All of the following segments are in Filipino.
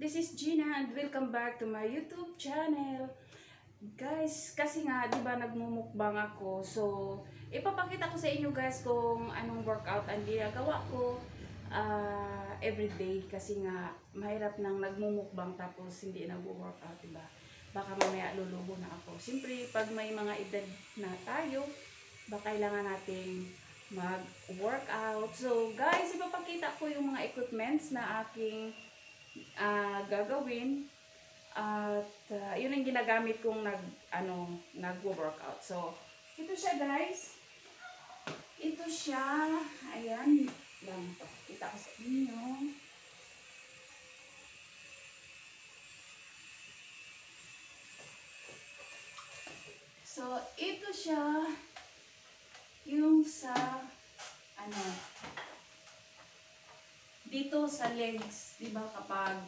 This is Gina and welcome back to my YouTube channel. Guys, kasi nga, di ba nagmumukbang ako. So, ipapakita ko sa inyo guys kung anong workout ang ginagawa ko ah, everyday. Kasi nga, mahirap nang nagmumukbang tapos hindi nag-workout, di ba? Baka mamaya lulubo na ako. Siyempre, pag may mga edad na tayo, baka kailangan nating mag-workout. So, guys, ipapakita ko yung mga equipments na aking gagawin. At ah, yun ang ginagamit kong nag, ano, nag-workout. So, ito siya guys. Ito siya. Ayan. Lang. Kita ko sa inyo. So, ito siya yung sa ano dito sa legs, 'di ba kapag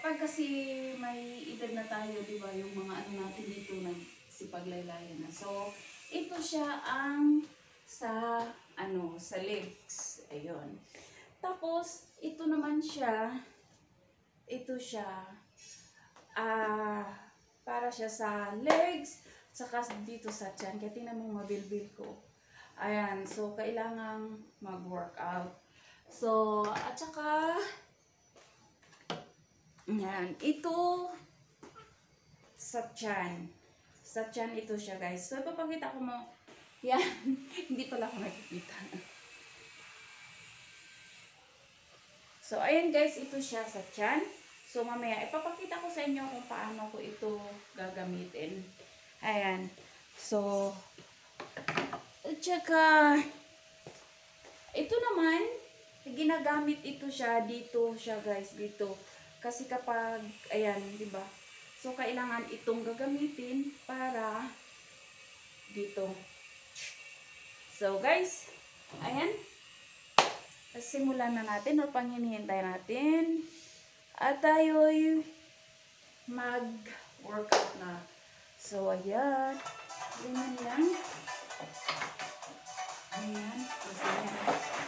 kapag kasi may edad na tayo, 'di ba, yung mga ano natin dito nagsipaglaylayan na. So, ito siya ang sa ano, sa legs. Ayun. Tapos, ito naman siya ito siya ah para siya sa legs saka dito sa tiyan. Kaya tingnan mo mabilbil ko. Ayan, so kailangang mag-workout. So, at saka, yan, ito, sa tiyan. Sa tiyan ito siya guys. So, ipapakita ko mo, yan, hindi pala ako nakikita. So, ayan guys, ito siya sa tiyan. So, mamaya, ipapakita ko sa inyo kung paano ko ito gagamitin. Ayan. So, at ito naman, ginagamit ito siya dito siya guys, dito. Kasi kapag, ayan, di ba? So, kailangan itong gagamitin para dito. So, guys, ayan. Simulan na natin o panghinihintay natin. At tayo'y mag-workout na. So, ayan. Ganyan lang. Ayan. Ayan.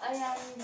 Ayağım